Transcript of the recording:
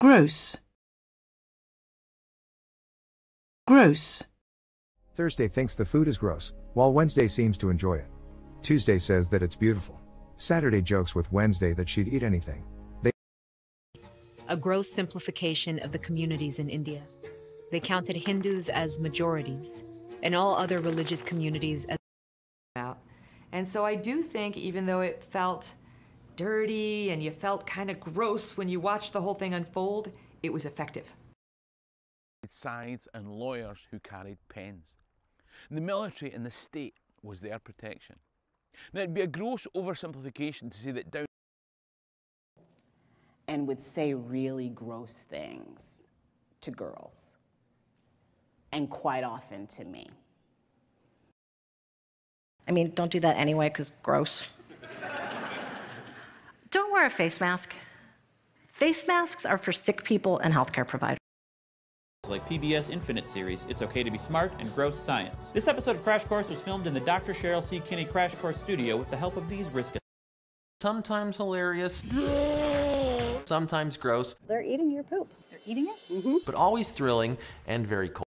gross, gross, Thursday thinks the food is gross, while Wednesday seems to enjoy it. Tuesday says that it's beautiful. Saturday jokes with Wednesday that she'd eat anything. They a gross simplification of the communities in India. They counted Hindus as majorities and all other religious communities as out. And so I do think, even though it felt dirty and you felt kind of gross when you watched the whole thing unfold, it was effective. sides and lawyers who carried pens. The military and the state was their protection. Now, it'd be a gross oversimplification to say that down and would say really gross things to girls, and quite often to me. I mean, don't do that anyway, because gross. Don't wear a face mask. Face masks are for sick people and healthcare providers. Like PBS Infinite series, It's Okay to Be Smart and Gross Science. This episode of Crash Course was filmed in the Dr. Cheryl C. Kinney Crash Course studio with the help of these brisket. Sometimes hilarious, sometimes gross, They're eating your poop. They're eating it? Mm-hmm. but always thrilling and very cool.